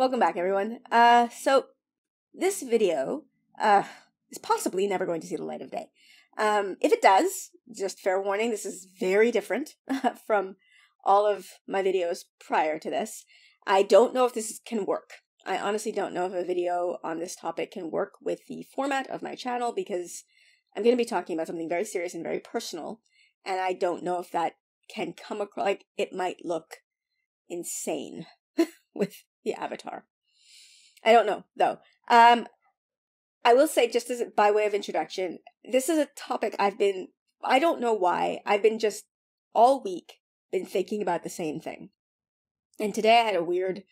Welcome back, everyone. Uh, so this video uh is possibly never going to see the light of day. Um, if it does, just fair warning, this is very different from all of my videos prior to this. I don't know if this can work. I honestly don't know if a video on this topic can work with the format of my channel because I'm going to be talking about something very serious and very personal, and I don't know if that can come across like it might look insane with the avatar. I don't know though. Um, I will say, just as by way of introduction, this is a topic I've been. I don't know why. I've been just all week been thinking about the same thing, and today I had a weird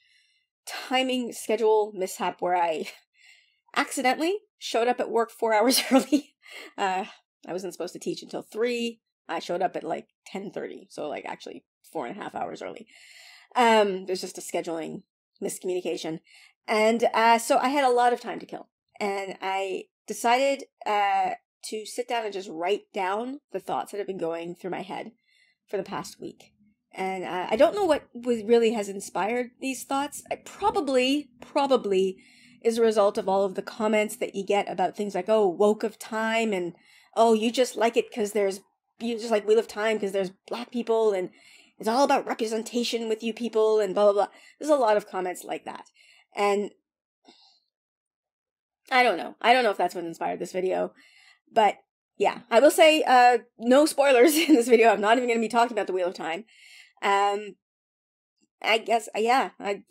timing schedule mishap where I accidentally showed up at work four hours early. Uh, I wasn't supposed to teach until three. I showed up at like ten thirty, so like actually four and a half hours early. Um, there's just a scheduling miscommunication, and uh, so I had a lot of time to kill, and I decided uh, to sit down and just write down the thoughts that have been going through my head for the past week. And uh, I don't know what was really has inspired these thoughts. I probably, probably is a result of all of the comments that you get about things like, oh, woke of time, and oh, you just like it because there's, you just like Wheel of Time because there's black people, and it's all about representation with you people, and blah, blah, blah. There's a lot of comments like that. And I don't know. I don't know if that's what inspired this video. But yeah, I will say uh, no spoilers in this video. I'm not even going to be talking about the Wheel of Time. Um, I guess, uh, yeah, I,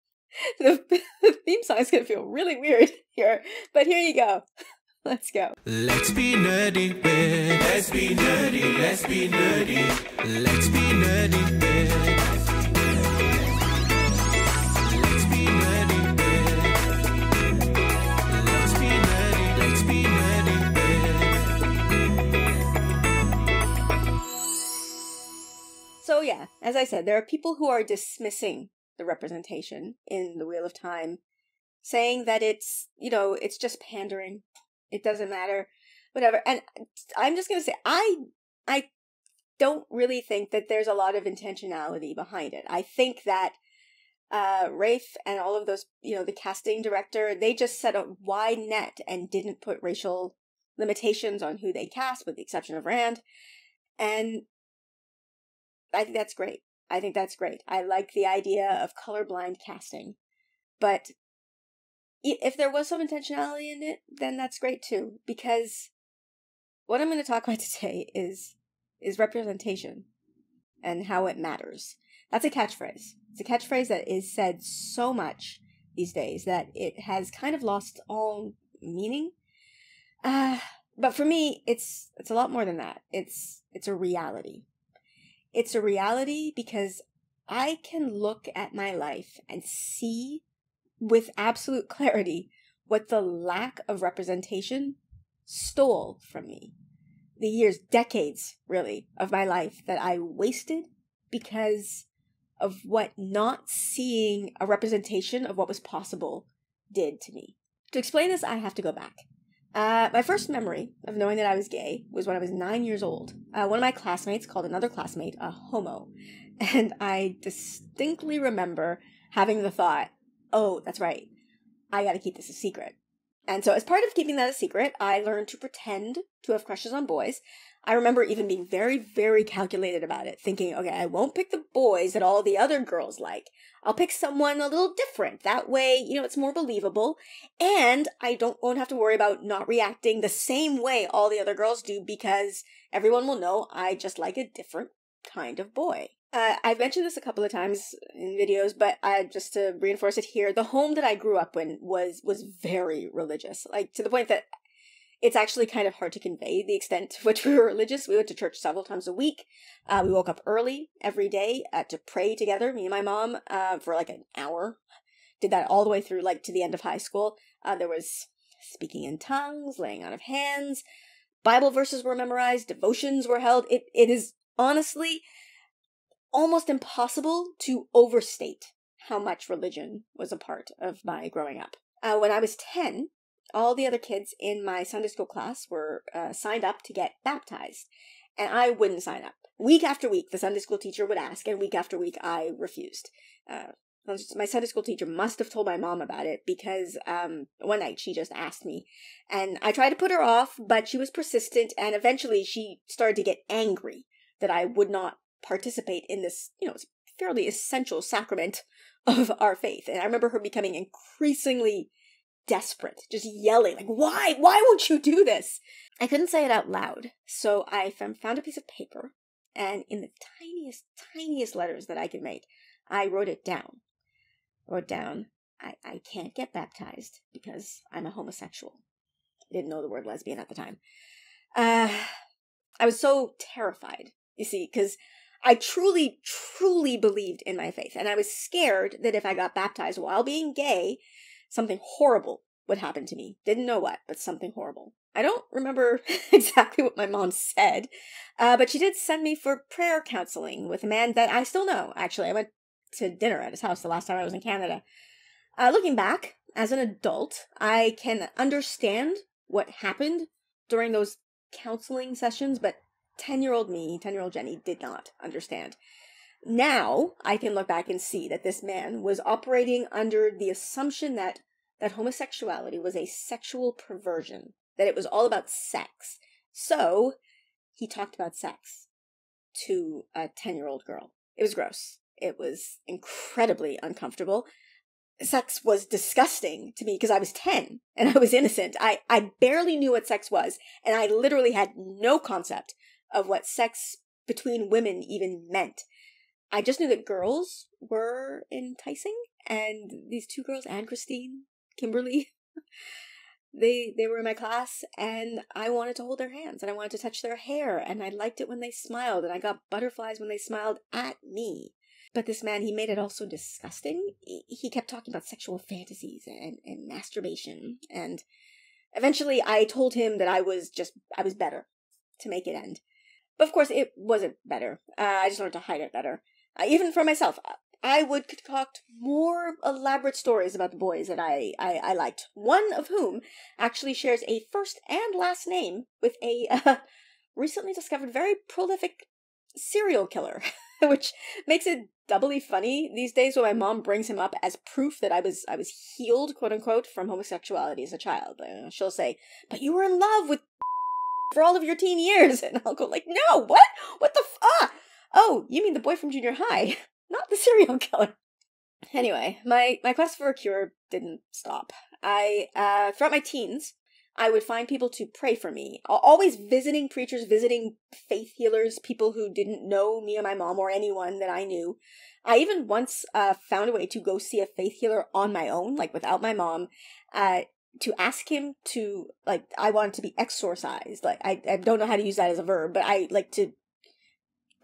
the, the theme song is going to feel really weird here. But here you go. Let's go. Let's be nerdy, Let's be nerdy. Let's be nerdy. Let's be nerdy, So, yeah, as I said, there are people who are dismissing the representation in the Wheel of Time, saying that it's, you know, it's just pandering. It doesn't matter, whatever. And I'm just going to say, I, I don't really think that there's a lot of intentionality behind it. I think that uh, Rafe and all of those, you know, the casting director, they just set a wide net and didn't put racial limitations on who they cast, with the exception of Rand. And I think that's great. I think that's great. I like the idea of colorblind casting. But if there was some intentionality in it, then that's great too. Because what I'm going to talk about today is is representation and how it matters. That's a catchphrase. It's a catchphrase that is said so much these days that it has kind of lost all meaning. Uh, but for me, it's it's a lot more than that. It's it's a reality. It's a reality because I can look at my life and see with absolute clarity what the lack of representation stole from me. The years, decades, really, of my life that I wasted because of what not seeing a representation of what was possible did to me. To explain this, I have to go back. Uh, my first memory of knowing that I was gay was when I was nine years old. Uh, one of my classmates called another classmate a homo. And I distinctly remember having the thought, oh, that's right, I gotta keep this a secret. And so, as part of keeping that a secret, I learned to pretend to have crushes on boys. I remember even being very, very calculated about it, thinking, okay, I won't pick the boys that all the other girls like. I'll pick someone a little different. That way, you know, it's more believable. And I don't won't have to worry about not reacting the same way all the other girls do because everyone will know I just like a different kind of boy. Uh, I've mentioned this a couple of times in videos, but I just to reinforce it here, the home that I grew up in was was very religious, like to the point that it's actually kind of hard to convey the extent to which we were religious. We went to church several times a week. Uh, we woke up early every day uh, to pray together, me and my mom, uh, for like an hour. Did that all the way through, like to the end of high school. Uh, there was speaking in tongues, laying on of hands, Bible verses were memorized, devotions were held. It it is honestly almost impossible to overstate how much religion was a part of my growing up. Uh, when I was 10, all the other kids in my Sunday school class were uh, signed up to get baptized, and I wouldn't sign up. Week after week, the Sunday school teacher would ask, and week after week, I refused. Uh, my Sunday school teacher must have told my mom about it because um, one night she just asked me, and I tried to put her off, but she was persistent, and eventually she started to get angry that I would not participate in this, you know, fairly essential sacrament of our faith. And I remember her becoming increasingly desperate, just yelling, like, why? Why won't you do this? I couldn't say it out loud, so I found a piece of paper, and in the tiniest, tiniest letters that I could make, I wrote it down. I wrote down, I, I can't get baptized because I'm a homosexual. I didn't know the word lesbian at the time. Uh, I was so terrified, you see, because I truly, truly believed in my faith, and I was scared that if I got baptized while being gay, something horrible would happen to me. Didn't know what, but something horrible. I don't remember exactly what my mom said, uh, but she did send me for prayer counseling with a man that I still know. Actually, I went to dinner at his house the last time I was in Canada. Uh, looking back, as an adult, I can understand what happened during those counseling sessions, but 10 year old me, 10 year old Jenny, did not understand. Now I can look back and see that this man was operating under the assumption that that homosexuality was a sexual perversion, that it was all about sex. So he talked about sex to a 10 year old girl. It was gross. It was incredibly uncomfortable. Sex was disgusting to me because I was 10 and I was innocent. I, I barely knew what sex was, and I literally had no concept of what sex between women even meant. I just knew that girls were enticing, and these two girls, Anne Christine, Kimberly, they they were in my class, and I wanted to hold their hands, and I wanted to touch their hair, and I liked it when they smiled, and I got butterflies when they smiled at me. But this man, he made it all so disgusting. He kept talking about sexual fantasies and, and masturbation, and eventually I told him that I was just I was better to make it end. But of course, it wasn't better. Uh, I just learned to hide it better. Uh, even for myself, I would concoct more elaborate stories about the boys that I, I, I liked. One of whom actually shares a first and last name with a uh, recently discovered very prolific serial killer, which makes it doubly funny these days when my mom brings him up as proof that I was I was healed, quote unquote, from homosexuality as a child. Uh, she'll say, "But you were in love with for all of your teen years. And I'll go like, no, what? What the f- ah? Oh, you mean the boy from junior high, not the serial killer. Anyway, my, my quest for a cure didn't stop. I, uh, throughout my teens, I would find people to pray for me. Always visiting preachers, visiting faith healers, people who didn't know me or my mom or anyone that I knew. I even once uh, found a way to go see a faith healer on my own, like without my mom, uh, to ask him to like I wanted to be exorcised. Like I, I don't know how to use that as a verb, but I like to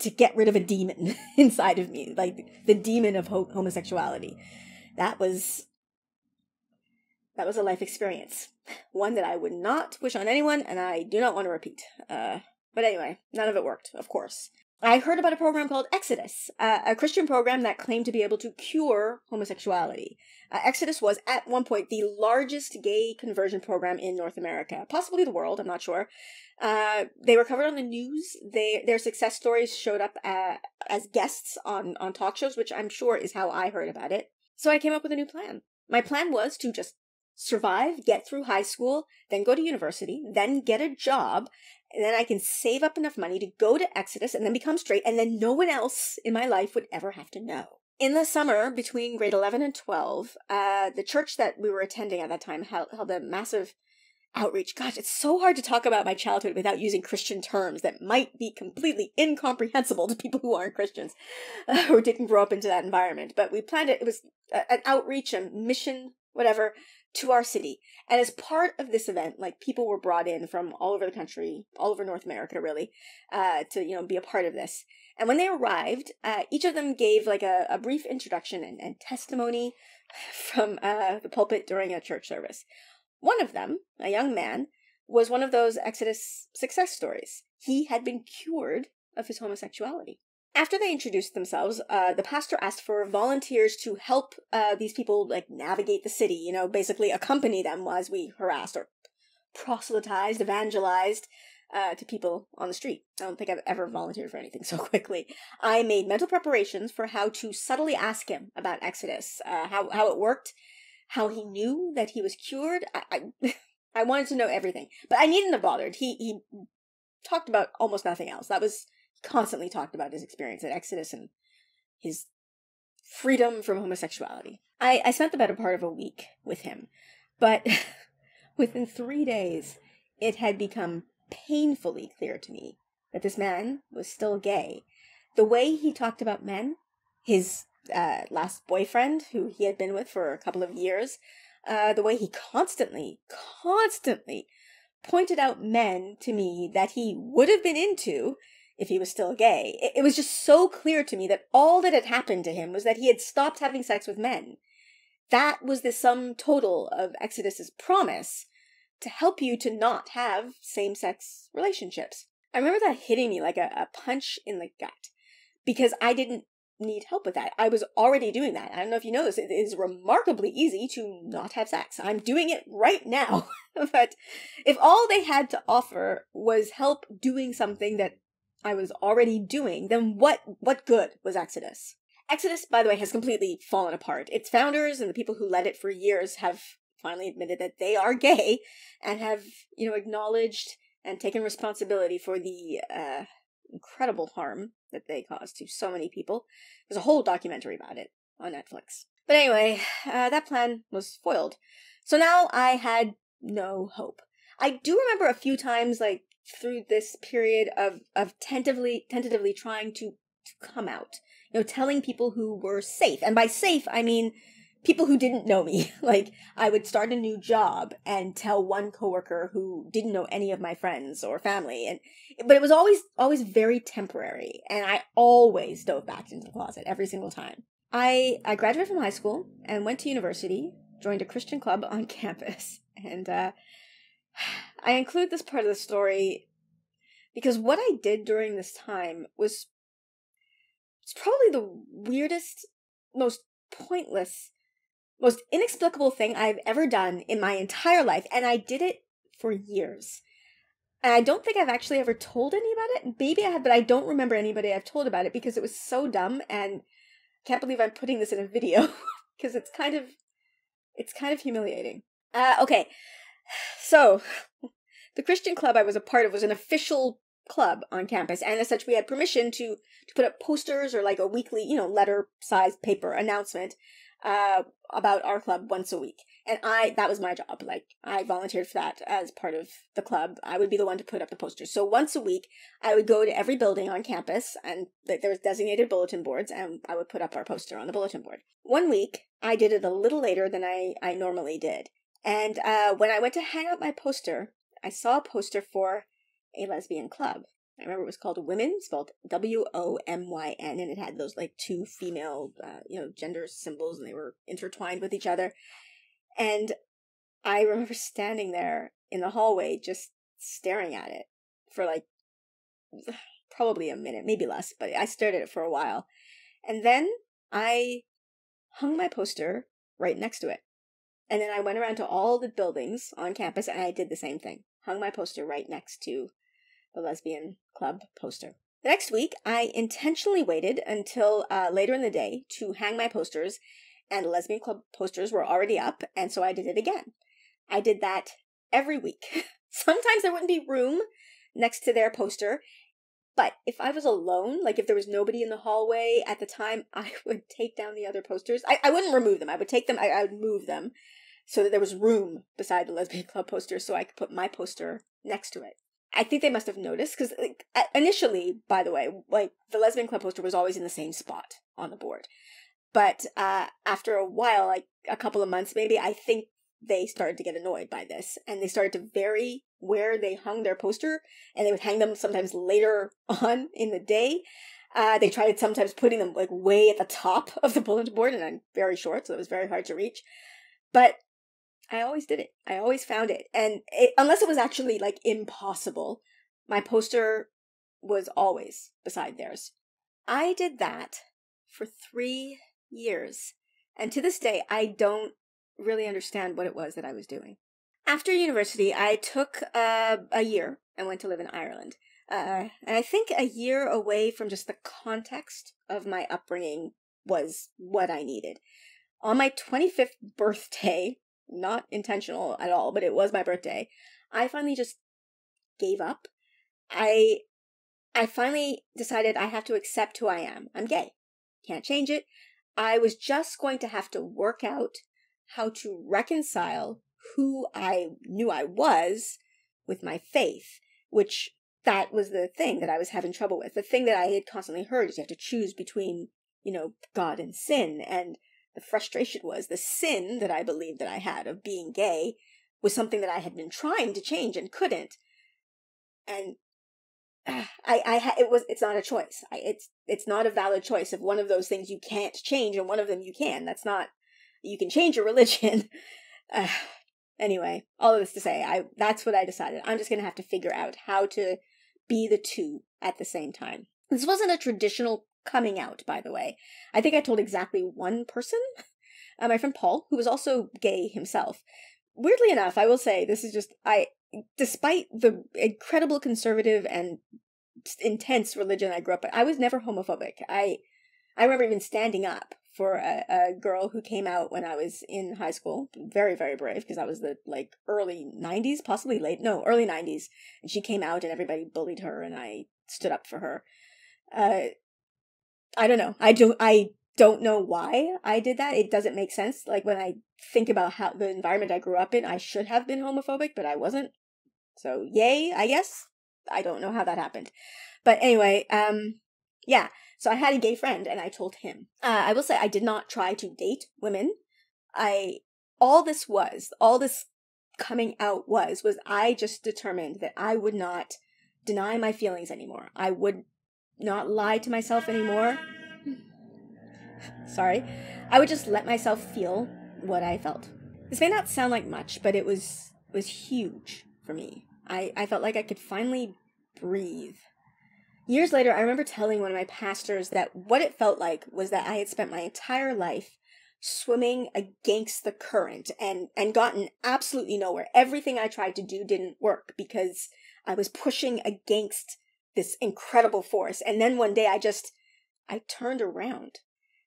to get rid of a demon inside of me, like the demon of ho- homosexuality. That was that was a life experience, one that I would not wish on anyone, and I do not want to repeat. Uh, but anyway, none of it worked, of course. I heard about a program called Exodus, uh, a Christian program that claimed to be able to cure homosexuality. Uh, Exodus was, at one point, the largest gay conversion program in North America, possibly the world, I'm not sure. Uh, they were covered on the news. They, their success stories showed up uh, as guests on, on talk shows, which I'm sure is how I heard about it. So I came up with a new plan. My plan was to just survive, get through high school, then go to university, then get a job, and then I can save up enough money to go to Exodus and then become straight, and then no one else in my life would ever have to know. In the summer between grade 11 and 12, uh, the church that we were attending at that time held, held a massive outreach. Gosh, it's so hard to talk about my childhood without using Christian terms that might be completely incomprehensible to people who aren't Christians uh, or didn't grow up into that environment. But we planned it, it was an outreach, a mission, whatever, to our city. And as part of this event, like people were brought in from all over the country, all over North America, really, uh, to you know be a part of this. And when they arrived, uh, each of them gave like a, a brief introduction and, and testimony from uh, the pulpit during a church service. One of them, a young man, was one of those Exodus success stories. He had been cured of his homosexuality. After they introduced themselves, uh, the pastor asked for volunteers to help uh, these people like navigate the city. You know, basically accompany them as we harassed or proselytized, evangelized uh, to people on the street. I don't think I've ever volunteered for anything so quickly. I made mental preparations for how to subtly ask him about Exodus, uh, how how it worked, how he knew that he was cured. I, I, I wanted to know everything, but I needn't have bothered. He he talked about almost nothing else. That was constantly talked about his experience at Exodus and his freedom from homosexuality. I, I spent the better part of a week with him, but within three days, it had become painfully clear to me that this man was still gay. The way he talked about men, his uh, last boyfriend, who he had been with for a couple of years, uh, the way he constantly, constantly pointed out men to me that he would have been into if he was still gay. It, it was just so clear to me that all that had happened to him was that he had stopped having sex with men. That was the sum total of Exodus's promise to help you to not have same sex relationships. I remember that hitting me like a, a punch in the gut because I didn't need help with that. I was already doing that. I don't know if you know this. It is remarkably easy to not have sex. I'm doing it right now. but if all they had to offer was help doing something that I was already doing, then what what good was Exodus? Exodus, by the way, has completely fallen apart. Its founders and the people who led it for years have finally admitted that they are gay and have, you know, acknowledged and taken responsibility for the uh, incredible harm that they caused to so many people. There's a whole documentary about it on Netflix. But anyway, uh, that plan was foiled. So now I had no hope. I do remember a few times, like through this period of of tentatively tentatively trying to to come out, you know, telling people who were safe, and by safe I mean people who didn't know me. like I would start a new job and tell one coworker who didn't know any of my friends or family and but it was always always very temporary and I always dove back into the closet every single time. I I graduated from high school and went to university, joined a Christian club on campus and uh I include this part of the story because what I did during this time was it's probably the weirdest, most pointless most inexplicable thing I've ever done in my entire life, and I did it for years. And I don't think I've actually ever told any about it. Maybe I have, but I don't remember anybody I've told about it because it was so dumb and I can't believe I'm putting this in a video because it's kind of it's kind of humiliating. Uh, okay. So, the Christian club I was a part of was an official club on campus and as such we had permission to to put up posters or like a weekly, you know, letter sized paper announcement uh, about our club once a week. And I, that was my job. Like, I volunteered for that as part of the club. I would be the one to put up the posters. So once a week, I would go to every building on campus and there was designated bulletin boards and I would put up our poster on the bulletin board. One week, I did it a little later than I, I normally did. And uh, when I went to hang up my poster, I saw a poster for a lesbian club. I remember it was called Womyn, spelled W O M Y N, and it had those like two female, uh, you know, gender symbols, and they were intertwined with each other. And I remember standing there in the hallway, just staring at it for like probably a minute, maybe less, but I stared at it for a while. And then I hung my poster right next to it. And then I went around to all the buildings on campus and I did the same thing. Hung my poster right next to the lesbian club poster. The next week, I intentionally waited until uh, later in the day to hang my posters, and the lesbian club posters were already up, and so I did it again. I did that every week. Sometimes there wouldn't be room next to their poster, but if I was alone, like if there was nobody in the hallway at the time, I would take down the other posters. I, I wouldn't remove them. I would take them, I, I would move them so that there was room beside the lesbian club poster so I could put my poster next to it. I think they must have noticed because like, initially, by the way, like the lesbian club poster was always in the same spot on the board. But uh, after a while, like a couple of months maybe, I think they started to get annoyed by this and they started to vary where they hung their poster and they would hang them sometimes later on in the day. Uh, they tried sometimes putting them like way at the top of the bulletin board and I'm very short, so it was very hard to reach. But I always did it. I always found it. And it, unless it was actually like impossible, my poster was always beside theirs. I did that for three years. And to this day, I don't really understand what it was that I was doing. After university, I took uh, a year and went to live in Ireland. Uh, and I think a year away from just the context of my upbringing was what I needed. On my 25th birthday, not intentional at all, but it was my birthday, I finally just gave up. I I finally decided I have to accept who I am. I'm gay. Can't change it. I was just going to have to work out how to reconcile who I knew I was with my faith, which that was the thing that I was having trouble with. The thing that I had constantly heard is you have to choose between, you know, God and sin. And the frustration was the sin that I believed that I had of being gay was something that I had been trying to change and couldn't. And ah, I, I, it was, it's not a choice. I, it's, it's not a valid choice of one of those things you can't change and one of them you can. That's not, you can change your religion. Uh, anyway, all of this to say, I, that's what I decided. I'm just going to have to figure out how to be the two at the same time. This wasn't a traditional coming out, by the way. I think I told exactly one person, uh, my friend Paul, who was also gay himself. Weirdly enough, I will say this is just I despite the incredible conservative and intense religion I grew up in, I was never homophobic. I I remember even standing up for a, a girl who came out when I was in high school. Very, very brave because that was the like early 90s, possibly late, no, early 90s. And she came out and everybody bullied her and I stood up for her. Uh, I don't know. I don't. I don't know why I did that. It doesn't make sense. Like when I think about how the environment I grew up in, I should have been homophobic, but I wasn't. So yay, I guess. I don't know how that happened. But anyway, um, yeah. So I had a gay friend and I told him. Uh, I will say I did not try to date women. I, all this was, all this coming out was, was I just determined that I would not deny my feelings anymore. I would not lie to myself anymore. Sorry. I would just let myself feel what I felt. This may not sound like much, but it was was huge for me. I, I felt like I could finally breathe. Years later, I remember telling one of my pastors that what it felt like was that I had spent my entire life swimming against the current and, and gotten absolutely nowhere. Everything I tried to do didn't work because I was pushing against this incredible force. And then one day I just, I turned around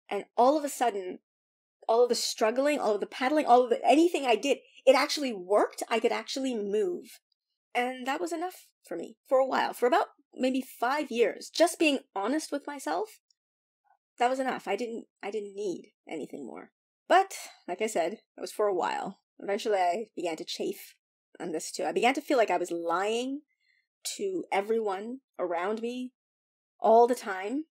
and all of a sudden, all of the struggling, all of the paddling, all of the, anything I did, it actually worked. I could actually move. And that was enough for me for a while, for about maybe five years, just being honest with myself, that was enough. I didn't I didn't need anything more. But, like I said, it was for a while. Eventually I began to chafe on this too. I began to feel like I was lying to everyone around me all the time.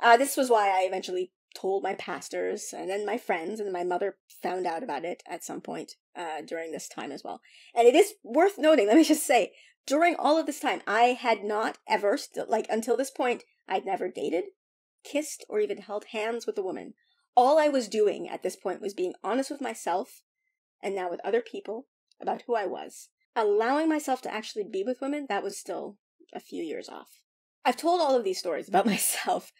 Uh, this was why I eventually told my pastors and then my friends, and my mother found out about it at some point uh, during this time as well. And it is worth noting, let me just say, during all of this time, I had not ever, st- like until this point, I'd never dated, kissed, or even held hands with a woman. All I was doing at this point was being honest with myself and now with other people about who I was. Allowing myself to actually be with women, that was still a few years off. I've told all of these stories about myself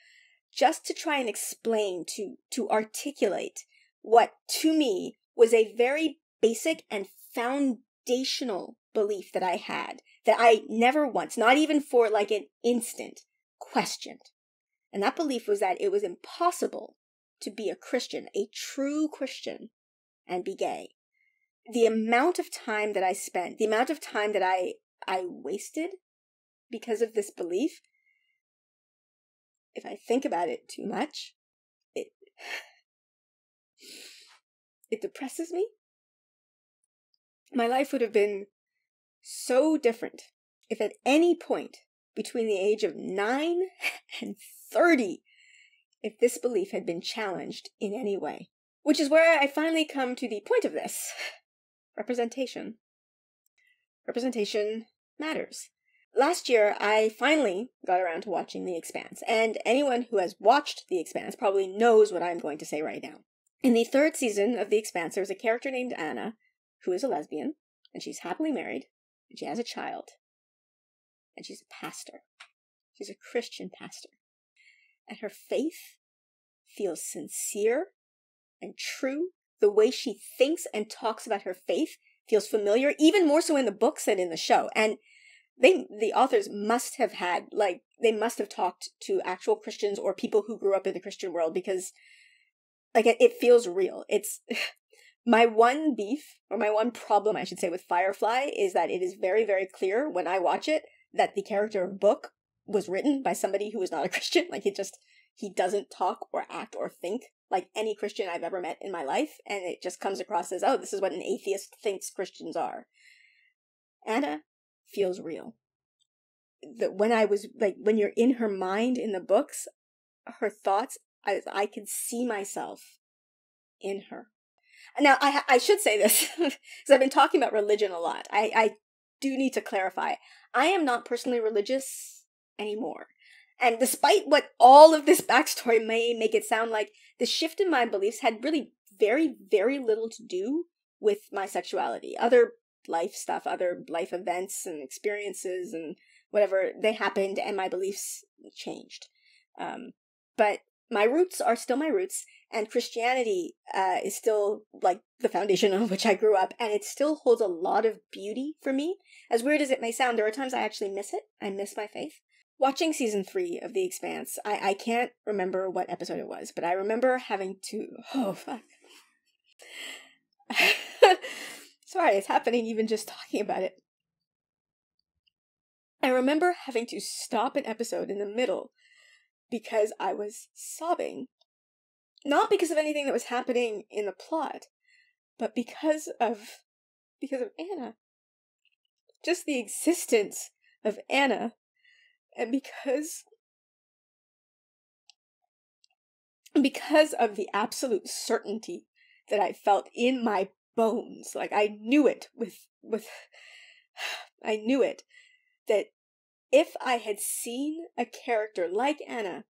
just to try and explain, to, to articulate what to me was a very basic and foundational belief that I had that I never once, not even for like an instant, questioned. And that belief was that it was impossible to be a Christian, a true Christian, and be gay. The amount of time that I spent, the amount of time that I I wasted because of this belief, if I think about it too much, it it depresses me. My life would have been so different if at any point between the age of 9 and 30 if this belief had been challenged in any way. Which is where I finally come to the point of this representation. Representation matters. Last year, I finally got around to watching The Expanse, and anyone who has watched The Expanse probably knows what I'm going to say right now. In the third season of The Expanse, there's a character named Anna who is a lesbian, and she's happily married, and she has a child, and she's a pastor. She's a Christian pastor. And her faith feels sincere and true. The way she thinks and talks about her faith feels familiar, even more so in the books than in the show. And they the authors must have had like they must have talked to actual Christians or people who grew up in the Christian world because like it, it feels real. It's my one beef or my one problem I should say with Firefly is that it is very very clear when I watch it that the character of Book was written by somebody who is not a Christian. Like it just he doesn't talk or act or think like any Christian I've ever met in my life, and it just comes across as, oh, this is what an atheist thinks Christians are. Anna feels real. That when I was like, when you're in her mind in the books, her thoughts, I, I could see myself in her. Now, I, I should say this, because I've been talking about religion a lot. I, I do need to clarify. I am not personally religious anymore. And despite what all of this backstory may make it sound like, the shift in my beliefs had really very, very little to do with my sexuality. Other life stuff, other life events and experiences and whatever, they happened and my beliefs changed. Um, but my roots are still my roots, and Christianity uh, is still like the foundation on which I grew up, and it still holds a lot of beauty for me. As weird as it may sound, there are times I actually miss it. I miss my faith. Watching season three of The Expanse, I, I can't remember what episode it was, but I remember having to. Oh, fuck. Sorry, it's happening even just talking about it. I remember having to stop an episode in the middle because I was sobbing. Not because of anything that was happening in the plot, but because of because of Anna. Just the existence of Anna and because because of the absolute certainty that I felt in my bones, like I knew it with with I knew it that if I had seen a character like Anna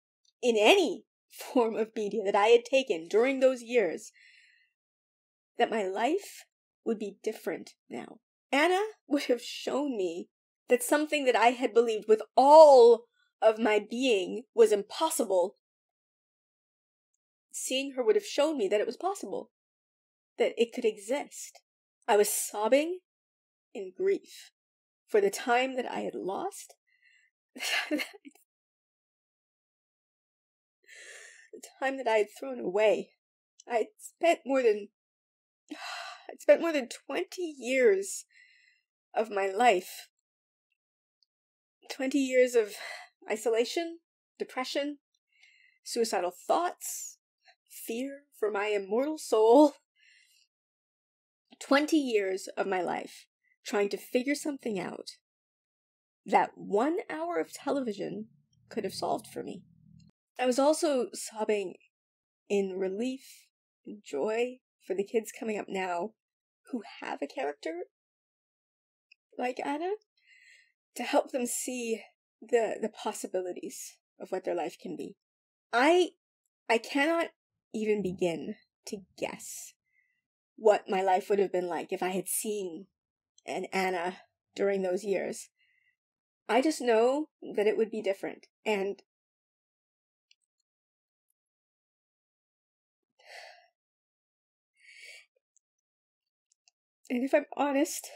in any form of media that I had taken during those years, that my life would be different now. Anna would have shown me that something that I had believed with all of my being was impossible, seeing her would have shown me that it was possible, that it could exist. I was sobbing in grief for the time that I had lost. the time that I had thrown away. I had spent more than I'd spent more than 20 years of my life 20 years of isolation, depression, suicidal thoughts, fear for my immortal soul. 20 years of my life trying to figure something out that one hour of television could have solved for me. I was also sobbing in relief and joy for the kids coming up now who have a character like Anna to help them see the the possibilities of what their life can be. I I cannot even begin to guess what my life would have been like if I had seen an Anna during those years. I just know that it would be different and And if I'm honest,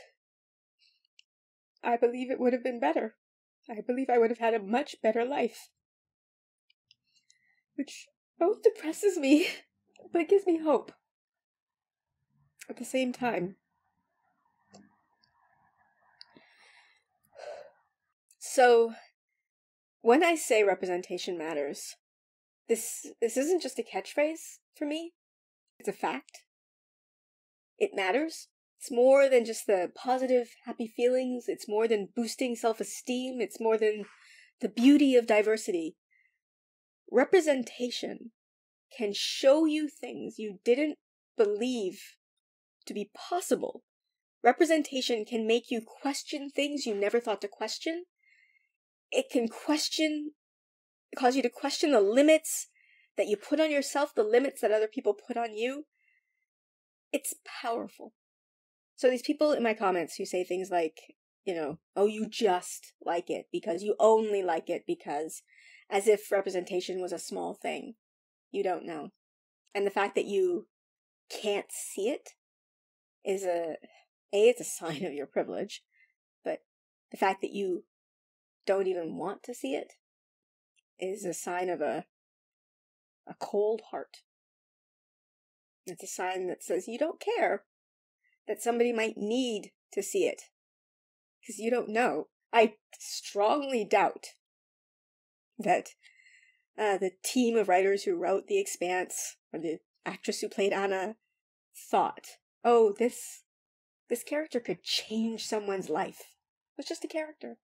I believe it would have been better. I believe I would have had a much better life. Which both depresses me, but gives me hope. At the same time. So, when I say representation matters, this this isn't just a catchphrase for me. It's a fact. It matters. It's more than just the positive, happy feelings. It's more than boosting self esteem. It's more than the beauty of diversity. Representation can show you things you didn't believe to be possible. Representation can make you question things you never thought to question. It can question, cause you to question the limits that you put on yourself, the limits that other people put on you. It's powerful. So these people in my comments who say things like, you know, oh, you just like it because you only like it because, as if representation was a small thing. You don't know. And the fact that you can't see it is a, A, it's a sign of your privilege, but the fact that you don't even want to see it is a sign of a a cold heart. It's a sign that says you don't care that somebody might need to see it because you don't know. I strongly doubt that uh, the team of writers who wrote The Expanse or the actress who played Anna thought, "Oh, this this character could change someone's life." It was just a character,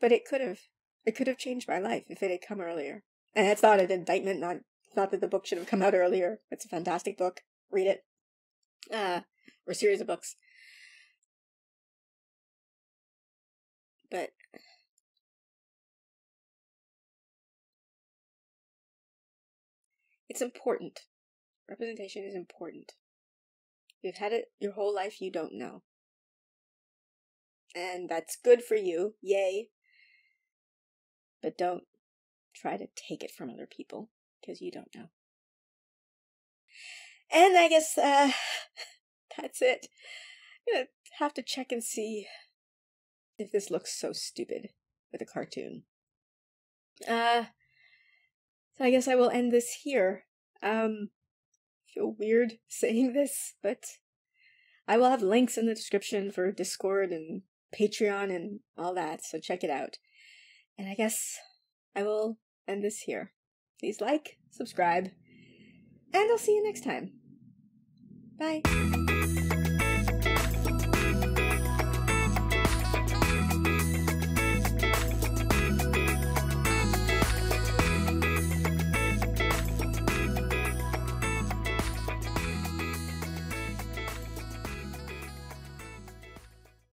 but it could have. It could have changed my life if it had come earlier. And that's not an indictment. Not not that the book should have come out earlier. It's a fantastic book. Read it. Uh, or a series of books. But it's important. Representation is important. You've had it your whole life, you don't know. And that's good for you, yay. But don't try to take it from other people, because you don't know. And I guess uh, that's it. I'm gonna have to check and see if this looks so stupid with a cartoon. Uh, so I guess I will end this here. Um, feel weird saying this, but I will have links in the description for Discord and Patreon and all that, so check it out. And I guess I will end this here. Please like, subscribe, and I'll see you next time. Bye.